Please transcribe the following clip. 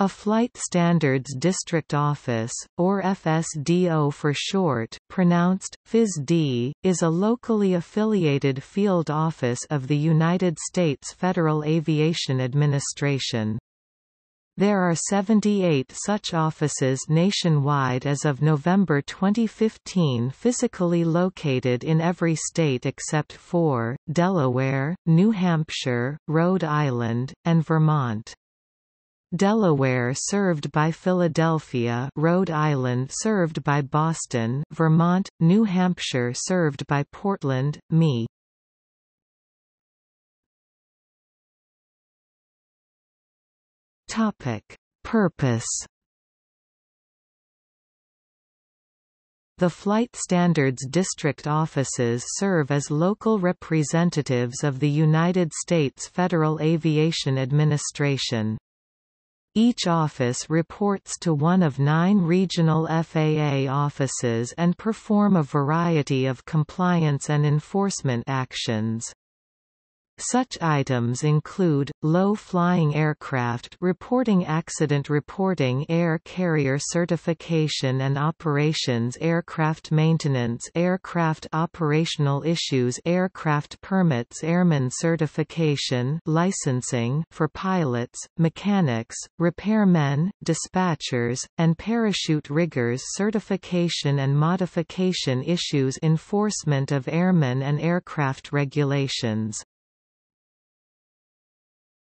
A Flight Standards District Office, or FSDO for short pronounced, FISD, is a locally affiliated field office of the United States Federal Aviation Administration. There are 78 such offices nationwide as of November 2015 physically located in every state except for, Delaware, New Hampshire, Rhode Island, and Vermont. Delaware served by Philadelphia Rhode Island served by Boston Vermont, New Hampshire served by Portland, ME. Topic: Purpose The Flight Standards District offices serve as local representatives of the United States Federal Aviation Administration. Each office reports to one of nine regional FAA offices and perform a variety of compliance and enforcement actions. Such items include, low-flying aircraft reporting accident reporting air carrier certification and operations aircraft maintenance aircraft operational issues aircraft permits airman certification licensing for pilots, mechanics, repairmen, dispatchers, and parachute riggers certification and modification issues enforcement of airmen and aircraft regulations.